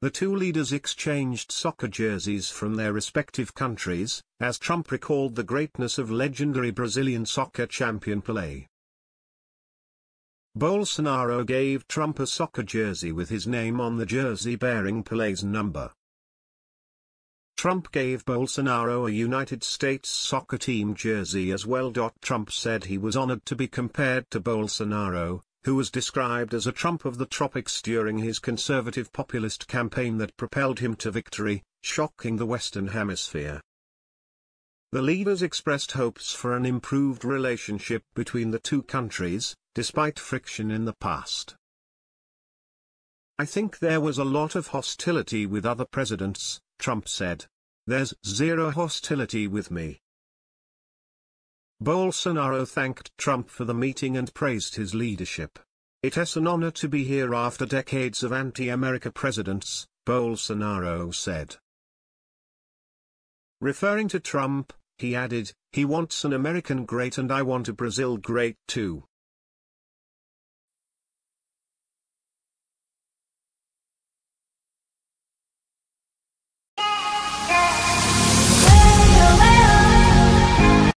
The two leaders exchanged soccer jerseys from their respective countries, as Trump recalled the greatness of legendary Brazilian soccer champion Pelé. Bolsonaro gave Trump a soccer jersey with his name on the jersey bearing Pelé's number. Trump gave Bolsonaro a United States soccer team jersey as well. Trump said he was honored to be compared to Bolsonaro, who was described as a Trump of the tropics during his conservative populist campaign that propelled him to victory, shocking the Western Hemisphere. The leaders expressed hopes for an improved relationship between the two countries, despite friction in the past. I think there was a lot of hostility with other presidents, Trump said. There's zero hostility with me. Bolsonaro thanked Trump for the meeting and praised his leadership. It's an honor to be here after decades of anti-America presidents, Bolsonaro said. Referring to Trump, he added, he wants an American great and I want a Brazil great too.